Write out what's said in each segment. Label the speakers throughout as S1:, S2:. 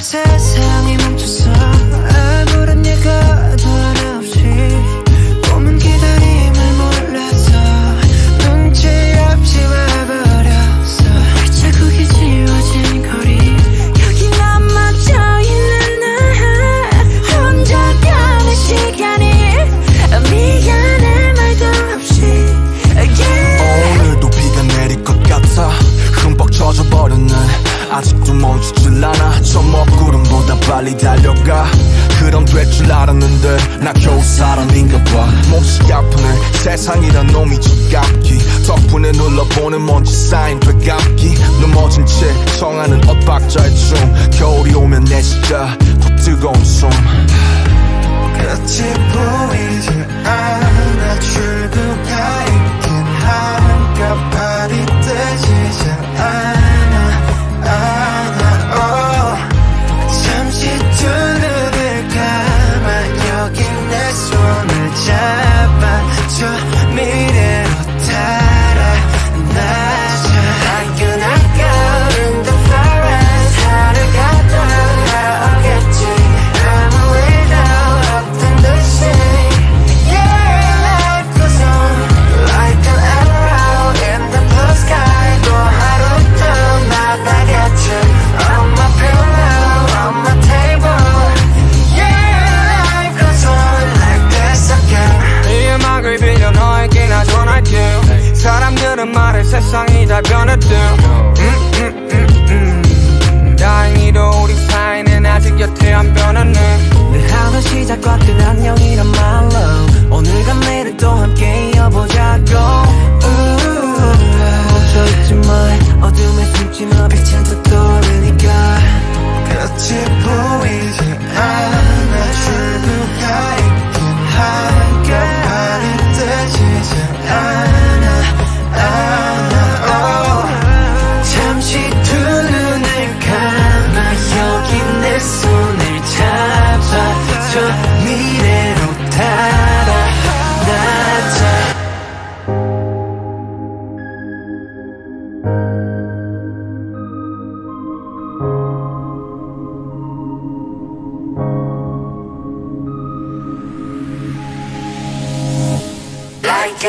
S1: 세상이 멈췄어 아무런 예가
S2: 빨리 달려가. 그럼 될 줄 알았는데 나 겨우 사람인가 봐 몹시 아프네. 세상이란 놈이 지갑기. 덕분에 눌러보는 먼지 쌓인 배갑기. 넘어진 채 청하는 엇박자의 춤. 겨울이 오면 내 진짜 더 뜨거운 숨.
S1: 끝이 보이지. looking down.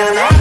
S1: Yeah.